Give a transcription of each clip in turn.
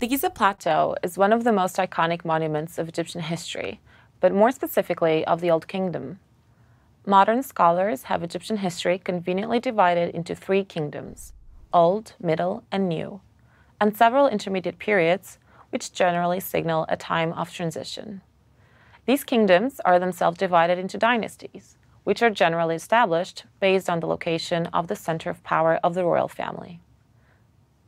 The Giza Plateau is one of the most iconic monuments of Egyptian history, but more specifically of the Old Kingdom. Modern scholars have Egyptian history conveniently divided into three kingdoms Old, Middle, and New, and several intermediate periods, which generally signal a time of transition. These kingdoms are themselves divided into dynasties, which are generally established based on the location of the center of power of the royal family.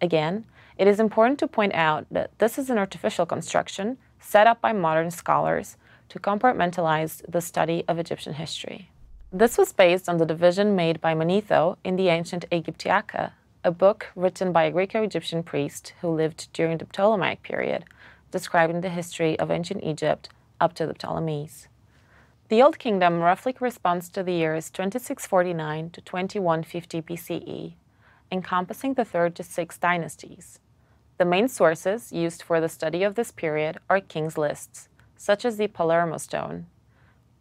Again, it is important to point out that this is an artificial construction set up by modern scholars to compartmentalize the study of Egyptian history. This was based on the division made by Manetho in the ancient Aegyptiaca, a book written by a Greco-Egyptian priest who lived during the Ptolemaic period, describing the history of ancient Egypt up to the Ptolemies. The Old Kingdom roughly corresponds to the years 2649 to 2150 BCE, encompassing the third to sixth dynasties. The main sources used for the study of this period are king's lists, such as the Palermo stone,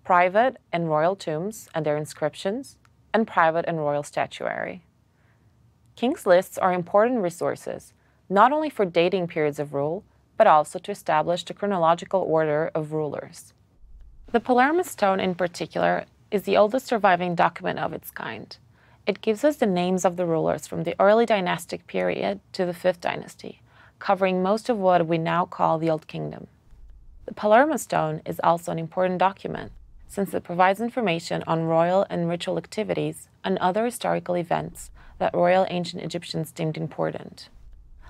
private and royal tombs and their inscriptions, and private and royal statuary. King's lists are important resources, not only for dating periods of rule, but also to establish the chronological order of rulers. The Palermo stone in particular is the oldest surviving document of its kind. It gives us the names of the rulers from the early dynastic period to the 5th dynasty, covering most of what we now call the Old Kingdom. The Palermo Stone is also an important document since it provides information on royal and ritual activities and other historical events that royal ancient Egyptians deemed important.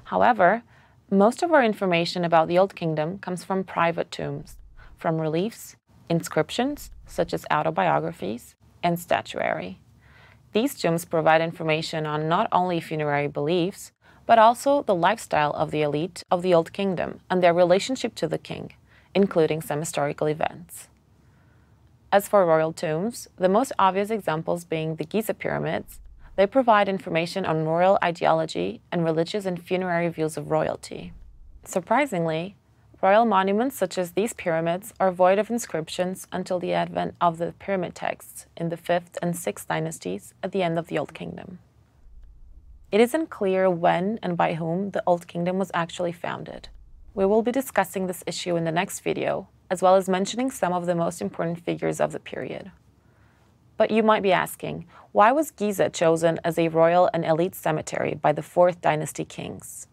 However, most of our information about the Old Kingdom comes from private tombs, from reliefs, inscriptions, such as autobiographies, and statuary. These tombs provide information on not only funerary beliefs, but also the lifestyle of the elite of the Old Kingdom and their relationship to the king, including some historical events. As for royal tombs, the most obvious examples being the Giza pyramids, they provide information on royal ideology and religious and funerary views of royalty. Surprisingly, royal monuments such as these pyramids are void of inscriptions until the advent of the pyramid texts in the 5th and 6th dynasties at the end of the Old Kingdom. It isn't clear when and by whom the Old Kingdom was actually founded. We will be discussing this issue in the next video, as well as mentioning some of the most important figures of the period. But you might be asking, why was Giza chosen as a royal and elite cemetery by the 4th dynasty kings?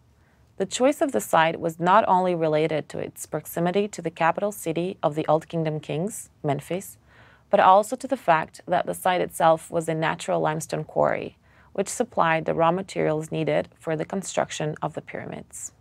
The choice of the site was not only related to its proximity to the capital city of the Old Kingdom kings, Memphis, but also to the fact that the site itself was a natural limestone quarry, which supplied the raw materials needed for the construction of the pyramids.